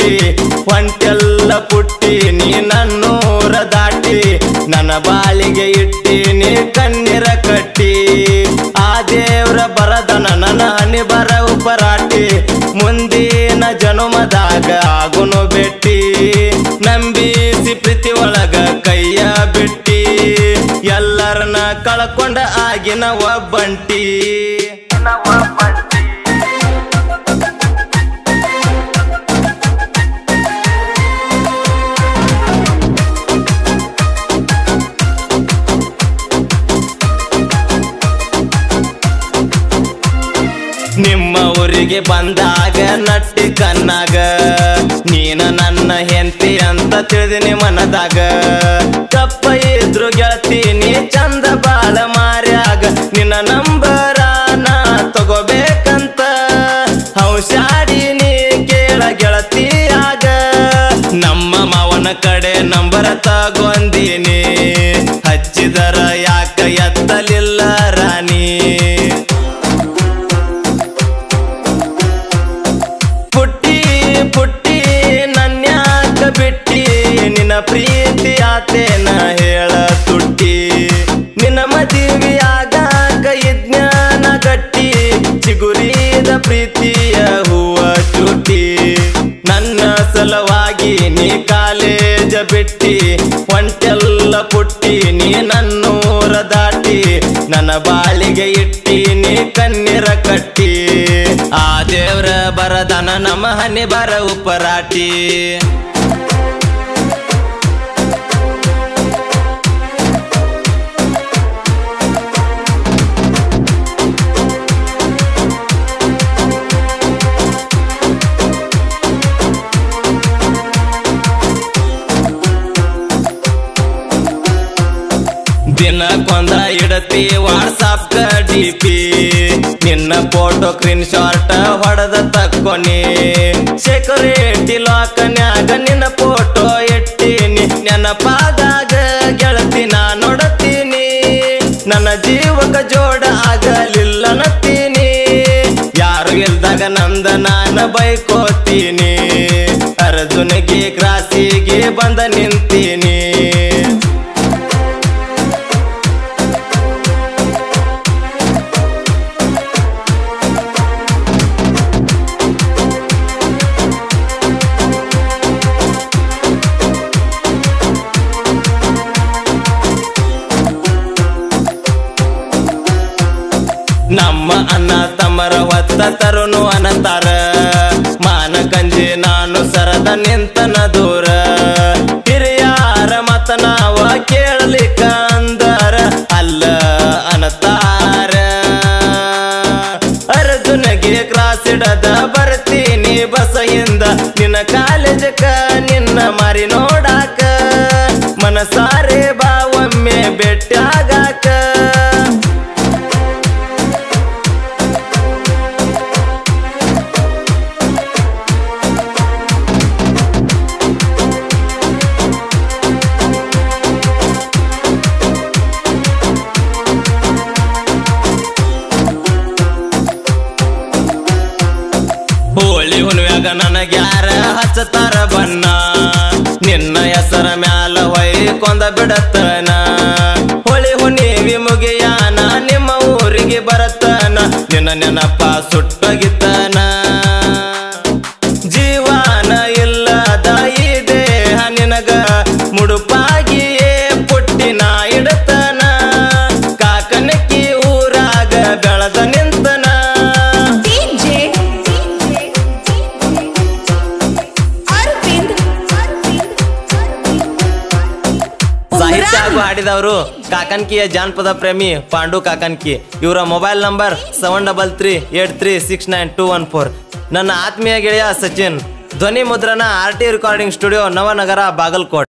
ಬಿಟ್ಟಿ ಒಂಟೆಲ್ಲ ಪುಟ್ಟಿ ನೀ ನನ್ನೂರ ದಾಟಿ, ನನ್ನ ಬಾಳಿಗೆ ಇಟ್ಟಿ ನೀ ಕಣ್ಣೀರ ಕಟ್ಟಿ. ಆ ದೇವ್ರ ಬರದನ ನನ್ನ ಹನಿ ಬರ ಉಪರಾಟಿ ಮುಂದಿನ ಜನುಮದಾಗ ಆಗುನು ಬೆಟ್ಟಿ. ನಂಬಿಸಿ ಪ್ರೀತಿ ಒಳಗ ಕೈಯ ಬಿಟ್ಟಿ, ಎಲ್ಲರನ್ನ ಕಳ್ಕೊಂಡ ಆಗಿನ ಒಬ್ಬಂಟಿ. ಊರಿಗೆ ಬಂದಾಗ ನಟ್ಟಿ ಕಣ್ಣಾಗ, ನೀನ ನನ್ನ ಹೆಂಡತಿ ಅಂತ ತಿಳಿದಿನಿ ಮನದಾಗ ತಪ್ಪ ಇದ್ರು ಗೆಳತಿ, ನೀ ಚಂದ ಬಿಟ್ಟಿ. ನಿನ್ನ ಪ್ರೀತಿ ಆತೇನ ಹೇಳ ತುಟ್ಟಿ. ನಿನ್ನ ಮದುವೆ ಆಗಾಕ ಯಜ್ಞಾನ ಕಟ್ಟಿ. ಚಿಗುರಿದ ಪ್ರೀತಿಯ ಹೂವ ಚುಟ್ಟಿ ನನ್ನ ಸಲುವಾಗಿ ನೀ ಕಾಲೇಜ ಬಿಟ್ಟಿ. ಒಂಟೆಲ್ಲ ಪುಟ್ಟಿ, ನೀ ನನ್ನೂರ ದಾಟಿ. ನನ್ನ ಬಾಳಿಗೆ ಇಟ್ಟಿ, ನೀ ಕಣ್ಣೀರ ಕಟ್ಟಿ. ಆ ದೇವ್ರ ಬರದನ ನಮ್ಮ ಹನಿ ಬರ ಉಪರಾಟಿ ದಿನಕ್ಕೊಂದ ಇಡತಿ ವಾಟ್ಸಾಪ್ ಡಿಪಿ. ನಿನ್ನ ಫೋಟೋ ಕ್ರೀನ್ ಶಾರ್ಟ್ ಹೊಡೆದ ತಕ್ಕೊನಿ. ಸೆಕ್ಯೂರಿಟಿ ಲಾಕನ್ಯಾಗ ನಿನ್ನ ಫೋಟೋ ಇಟ್ಟೀನಿ. ನೆನಪಾದಾಗ ಗೆಳತಿ ನಾ ನೋಡತೀನಿ. ನನ್ನ ಜೀವಕ ಜೋಡ ಆಗಲಿಲ್ಲ ನತ್ತೀನಿ ಯಾರು ಇಲ್ದಾಗ ನಂದ ನಾನು ಬೈಕೋತೀನಿ. ಅರ್ಜುನಿಗೆ, ಕ್ರಾಸಿಗೆ ಬಂದ ನಿಂತೀನಿ ನಮ್ಮ ಅನ್ನ ತಮ್ಮರ ಹೊತ್ತ ತರುನು ಅನಂತಾರ. ಮಾನ ಕಂಜಿ ನಾನು ಸರದ ನಿಂತನ ದೂರ. ಹಿರಿಯಾರ ಮತ ನಾವ ಕೇಳಲಿಕ್ಕ ಅಂದರ. ಅಲ್ಲ ಅನತಾರ. ಅರ್ಜುನಗೆ ಕ್ರಾಸ್ ಇಡದ ಬರ್ತೀನಿ ಬಸಯಿಂದ. ನಿನ್ನ ಕಾಲೇಜಕ್ಕ ನಿನ್ನ ಮಾರಿ ನೋಡಾಕ. ಮನಸಾರೆ ನನಗ್ಯಾರ ಹಚ್ಚತಾರ ಬಣ್ಣ. ನಿನ್ನ ಹೆಸರ ಮ್ಯಾಲ ಹೊಯ್ಕೊಂದ ಬಿಡತನ ಹೊಳಿ ಹುಣ್ಣಿವಿ ಮುಗಿಯಾನ, ನಿಮ್ಮ ಊರಿಗೆ ಬರತನ ನಿನ್ನ ನೆನಪ ಸುಟ್ಟೋಗಿತನ ಹಾಡಿದವರು ಕಾಕನ್ಕಿಯ ಜಾನಪದ ಪ್ರೇಮಿ ಪಾಂಡು ಕಾಕನ್ಕಿ. ಇವರ mobile number seven double three eight three six nine two one four. ನನ್ನ ಆತ್ಮೀಯ ಗೆಳೆಯ ಸಚಿನ್. ಧ್ವನಿ ಮುದ್ರಣ R T recording studio Navanagar Bagalkot.